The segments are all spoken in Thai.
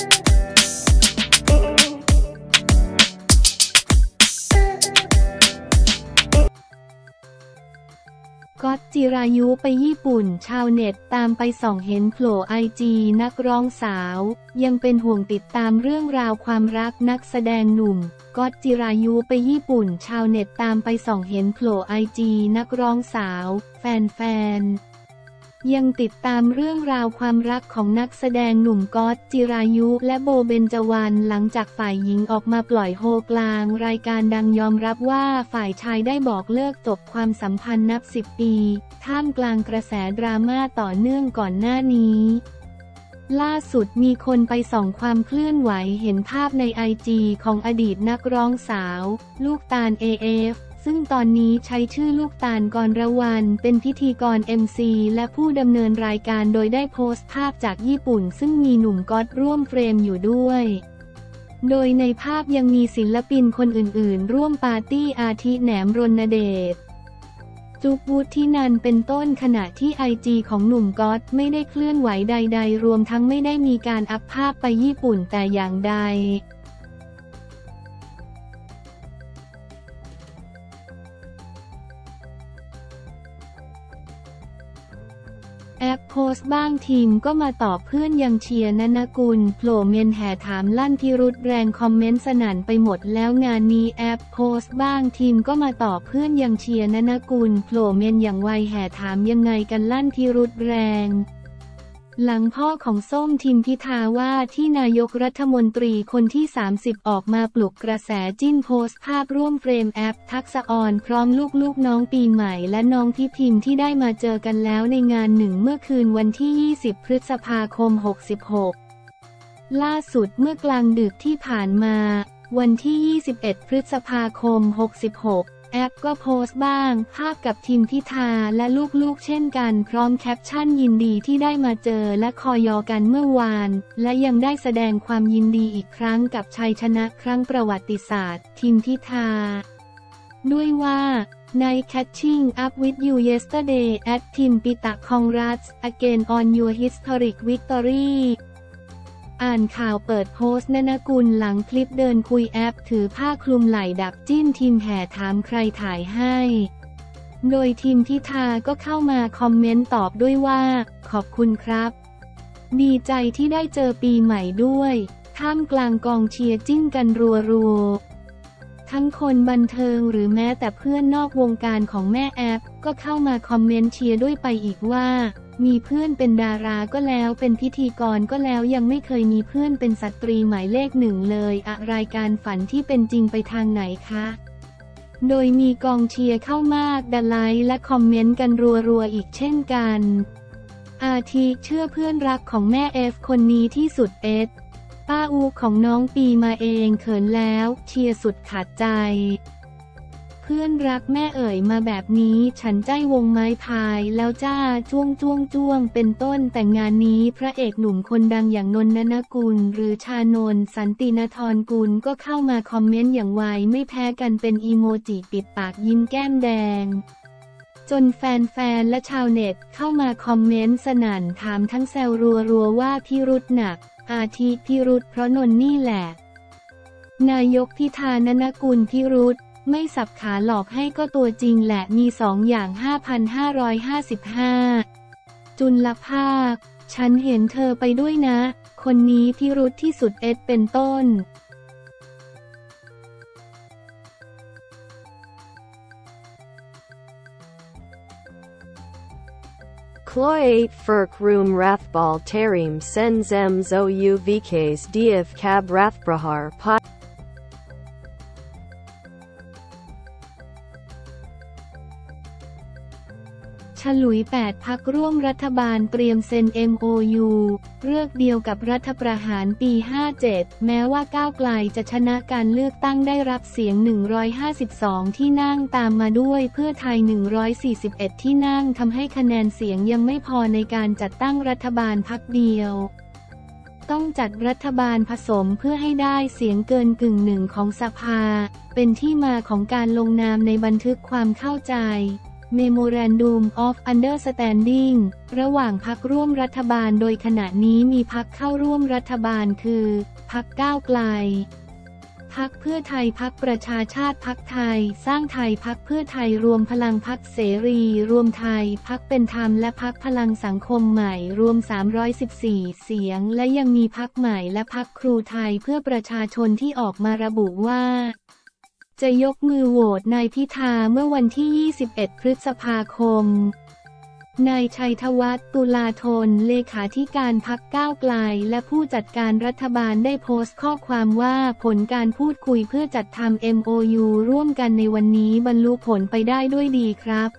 ก๊อตจิรายุไปญี่ปุ่น ชาวเน็ตตามไปส่องเห็นโผล่ไอจีนักร้องสาว ยังเป็นห่วงติดตามเรื่องราวความรักนักแสดงหนุ่มก๊อตจิรายุไปญี่ปุ่น ชาวเน็ตตามไปส่องเห็นโผล่ไอจีนักร้องสาว แฟนๆ ยังติดตามเรื่องราวความรักของนักแสดงหนุ่มก๊อตจิรายุและโบเบนจวรรณหลังจากฝ่ายหญิงออกมาปล่อยโฮกลาง รายการดังยอมรับว่าฝ่ายชายได้บอกเลิกจบความสัมพันธ์นับสิบปี ท่ามกลางกระแสดราม่าต่อเนื่องก่อนหน้านี้ล่าสุดมีคนไปส่องความเคลื่อนไหวเห็นภาพในไอจีของอดีตนักร้องสาว ลูกตาล AF ซึ่งตอนนี้ใช้ชื่อลูกตาลกรระวัน เป็นพิธีกร MC และผู้ดำเนินรายการโดยได้โพสต์ภาพจากญี่ปุ่น ซึ่งมีหนุ่มก๊อตร่วมเฟรมอยู่ด้วย โดยในภาพยังมีศิลปินคนอื่นๆ ร่วมปาร์ตี้อาทิแหนมรณเดชจุกวุฒินันเป็นต้นขณะที่ไอจีของหนุ่มก๊อตไม่ได้เคลื่อนไหวใด ๆ รวมทั้งไม่ได้มีการอัพภาพไปญี่ปุ่นแต่อย่างใด แอฟโพสต์บ้างทิมก็มาตอบเพื่อนยังเชียร์นนกุลโผล่เมนต์แห่ถามลั่นพิรุธแรงคอมเมนต์สนั่นไปหมดแล้วงานนี้แอฟโพสต์บ้างทิมก็มาตอบเพื่อนยังเชียร์นนกุลโผล่เมนต์อย่างไวแห่ถามยังไงกันลั่นพิรุธแรง หลังพ่อของส้มทิมพิธาว่าที่นายกรัฐมนตรีคนที่ 30 ออกมาปลุกกระแสจิ้นโพสต์ภาพร่วมเฟรมแอฟ ทักษอรพร้อมลูกๆน้องปีใหม่และน้องพิพิมที่ได้มาเจอกันแล้วในงานหนึ่งเมื่อคืนวันที่ 20 พฤษภาคม 66 ล่าสุดเมื่อกลางดึกที่ผ่านมา วันที่ 21 พฤษภาคม 66 แอปก็โพสต์บ้าง ภาพกับทีมพิธาและลูกๆ เช่นกัน พร้อมแคปชั่นยินดีที่ได้มาเจอและคอยอกันเมื่อวาน และยังได้แสดงความยินดีอีกครั้งกับชัยชนะครั้งประวัติศาสตร์ ทีมพิธา ด้วยว่าใน catching up with you yesterday at Team Pita Congrats again on your historic victory อ่านข่าวเปิดโพสต์นนกุลหลังคลิปเดินคุยแอป ถือผ้าคลุมไหล่ดับจิ้นทีมแห่ถามใครถ่ายให้ โดยทีมพิธาก็เข้ามาคอมเมนต์ตอบด้วยว่า ขอบคุณครับ ดีใจที่ได้เจอปีใหม่ด้วย ท่ามกลางกองเชียร์จิ้นกันรัวๆ ทั้งคนบันเทิงหรือแม้แต่เพื่อนนอกวงการของแม่แอฟ ก็เข้ามาคอมเมนต์เชียร์ด้วยไปอีกว่า มีเพื่อนเป็นดาราก็แล้วเป็นพิธีกรก็แล้วยังไม่เคยมีเพื่อนเป็นสตรีหมายเลขหนึ่งเลยอะรายการฝันที่เป็นจริงไปทางไหนคะโดยมีกองเชียร์เข้ามากดไลค์และคอมเมนต์กันรัวๆอีกเช่นกัน อาทิเชื่อเพื่อนรักของแม่เอฟคนนี้ที่สุดเอสป้าอูของน้องปีมาเองเขินแล้ว เชียร์สุดขาดใจ พื่อนรักแม่เอ่ยมาแบบนี้ฉันใจวงไม้พายแล้วจ้าจ้วงจ้วงจ้วง เป็นต้นแต่งงานนี้พระเอกหนุ่มคนดังอย่างนนนนกุล หรือชานนสันตินทรกุลก็เข้ามาคอมเมนต์อย่างไวไม่แพ้กันเป็นอีโมจิปิดปากยิ้มแก้มแดงจนแฟนๆ และชาวเน็ตเข้ามาคอมเมนต์สนั่นถามทั้งแซวรัวๆ ว่าพิรุษหนัก อาทิพิรุษเพราะนนนี่แหละ นายกพิธานนกุลพิรุษ ไม่สับขาหลอกให้ก็ตัวจริงแหละมีสองอย่าง 5,555 จุลภาค ฉันเห็นเธอไปด้วยนะ คนนี้พิรุธที่สุดเอ็ดเป็นต้น Chloe Ferk Room Rathbal Terim Senzem Zo U Vks Diev Cab Rathbrahar Pot ลุย 8 พักร่วมรัฐบาลเตรียมเซ็น MOU เลือกเดียวกับรัฐประหารปี 57 แม้ว่าก้าวไกลจะชนะการเลือกตั้งได้รับเสียง 152 ที่นั่งตามมาด้วยเพื่อไทย 141 ที่นั่งทำให้คะแนนเสียงยังไม่พอในการจัดตั้งรัฐบาลพักเดียวต้องจัดรัฐบาลผสมเพื่อให้ได้เสียงเกินกึ่งหนึ่งของสภา เป็นที่มาของการลงนามในบันทึกความเข้าใจ Memorandum of Understanding ระหว่างพักร่วมรัฐบาลโดยขณะนี้มีพักเข้าร่วมรัฐบาลคือพักก้าวไกล พักเพื่อไทยพักประชาชาติพักไทย สร้างไทยพักเพื่อไทยรวมพลังพักเสรี รวมไทยพักเป็นธรรมและพักพลังสังคมใหม่ รวม 314 เสียง และยังมีพักใหม่และพักครูไทยเพื่อประชาชนที่ออกมาระบุว่า จะยกมือโหวตนายพิธาเมื่อวันที่ 21 พฤษภาคม นายชัยธวัฒน์ตุลาธนเลขาธิการพักก้าวไกลและผู้จัดการรัฐบาลได้โพสต์ข้อความว่าผลการพูดคุยเพื่อจัดทำ MOU ร่วมกันในวันนี้บรรลุผลไปได้ด้วยดีครับ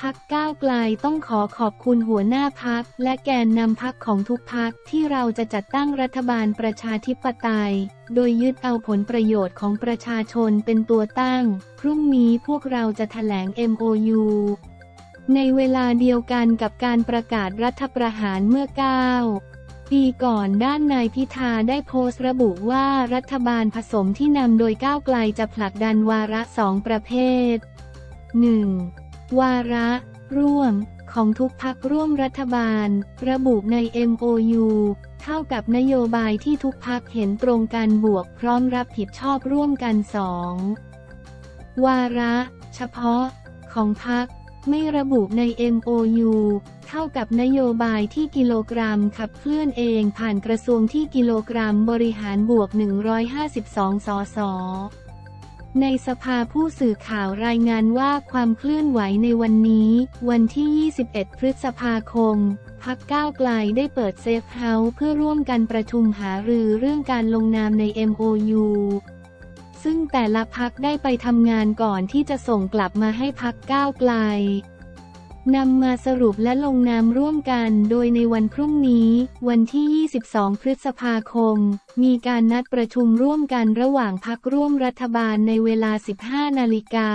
พักก้าวไกลต้องขอขอบคุณหัวหน้าพักและแกนนำพักของทุกพักที่เราจะจัดตั้งรัฐบาลประชาธิปไตย โดยยึดเอาผลประโยชน์ของประชาชนเป็นตัวตั้ง พรุ่งนี้พวกเราจะแถลง MOU ในเวลาเดียวกันกับการประกาศรัฐประหารเมื่อ 9ปีก่อนด้านนายพิธาได้โพสต์ระบุว่ารัฐบาลผสมที่นำโดยก้าวไกลจะผลักดันวาระสองประเภท 1. วาระ ร่วม ของทุกพักร่วมรัฐบาล ระบุใน MOU เท่ากับนโยบายที่ทุกพักเห็นตรงกันบวกพร้อมรับผิดชอบร่วมกันสองวาระ เฉพาะ ของพักไม่ระบุใน MOU เท่ากับนโยบายที่กิโลกรัมขับเคลื่อนเองผ่านกระทรวงที่กิโลกรัมบริหารบวก 152 สส ในสภาผู้สื่อข่าวรายงานว่าความเคลื่อนไหวในวันนี้ วันที่ 21 พฤษภาคม พักก้าวไกลได้เปิดเซฟเฮาส์เพื่อร่วมกันประชุมหารือเรื่องการลงนามใน MOU ซึ่งแต่ละพักได้ไปทำงานก่อนที่จะส่งกลับมาให้พักก้าวไกล นำมาสรุปและลงนามร่วมกันโดยในวันพรุ่งนี้ วันที่ 22 พฤษภาคม มีการนัดประชุมร่วมกันระหว่างพักร่วมรัฐบาลในเวลา 15 นาฬิกา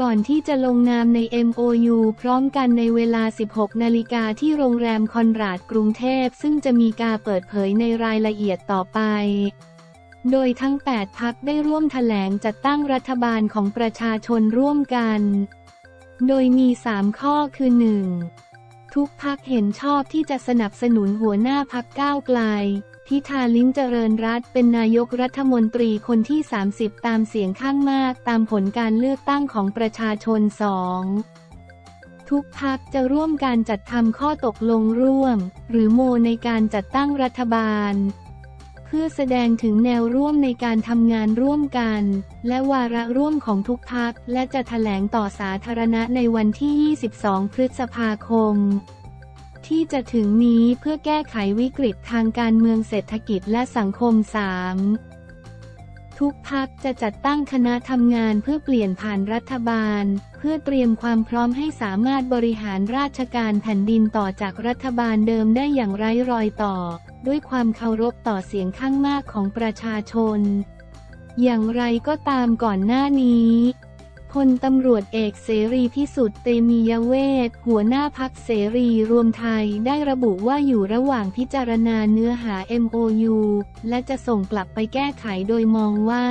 ก่อนที่จะลงนามใน MOU พร้อมกันในเวลา 16 นาฬิกาที่โรงแรมคอนราดกรุงเทพ ซึ่งจะมีการเปิดเผยในรายละเอียดต่อไปโดยทั้ง 8 พักได้ร่วมแถลงจัดตั้งรัฐบาลของประชาชนร่วมกัน โดยมี 3 ข้อคือ 1. ทุกพักเห็นชอบที่จะสนับสนุนหัวหน้าพักก้าวไกลพิธาลิ้มเจริญรัตเป็นนายกรัฐมนตรีคนที่ 30 ตามเสียงข้างมากตามผลการเลือกตั้งของประชาชน 2. ทุกพักจะร่วมการจัดทำข้อตกลงร่วม หรือโมในการจัดตั้งรัฐบาล พื่อแสดงถึงแนวร่วมในการทำงานร่วมกัน และวาระร่วมของทุกพัก และจะแถลงต่อสาธารณะในวันที่ 22 พฤษภาคม ที่จะถึงนี้เพื่อแก้ไขวิกฤตทางการเมืองเศรษฐกิจและสังคม 3. ทุกพักจะจัดตั้งคณะทำงานเพื่อเปลี่ยนผ่านรัฐบาล เพื่อเตรียมความพร้อมให้สามารถบริหารราชการแผ่นดินต่อจากรัฐบาลเดิมได้อย่างไร้รอยต่อ ด้วยความเคารพต่อเสียงข้างมากของประชาชน อย่างไรก็ตามก่อนหน้านี้พลตำรวจเอกเสรีพิสุทธิ์เตมียเวทหัวหน้าพักเสรีรวมไทยได้ระบุว่าอยู่ระหว่างพิจารณาเนื้อหา MOU และจะส่งกลับไปแก้ไขโดยมองว่า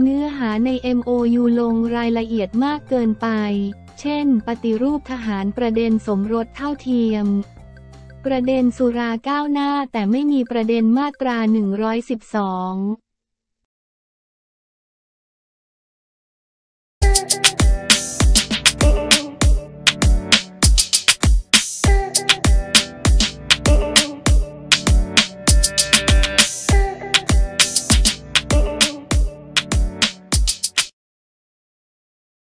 เนื้อหาใน MOU ลงรายละเอียดมากเกินไป เช่น ปฏิรูปทหารประเด็นสมรสเท่าเทียม ประเด็นสุราก้าวหน้าแต่ไม่มีประเด็นมาตรา 112